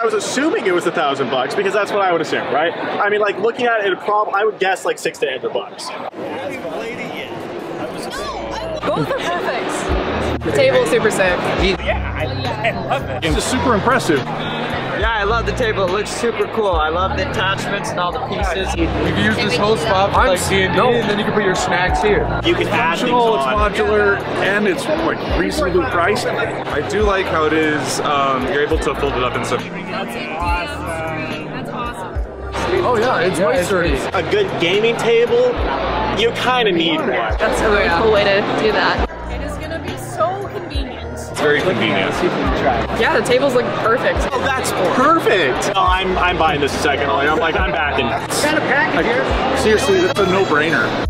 I was assuming it was a thousand bucks because that's what I would assume, right? I mean, like looking at it, prob I would guess like six to eight hundred bucks. Both are perfect. The table is super sick. Yeah, I, I love it. It's just super impressive. Yeah, I love the table. It looks super cool. I love the attachments and all the pieces. You can use this whole spot for like D&D, no. and then you can put your snacks here. You can add things Functional, it's modular, and it's like reasonably priced. I do like how it is, um, you're able to fold it up in some That's awesome. Oh yeah, it's way sturdy. A good gaming table, you kind of need one. That's a really cool way to do that. It's very convenient. Yeah, the table's like perfect. Oh, that's perfect. No, I'm I'm buying this second. I'm like I'm backing. Seriously, that's a no-brainer.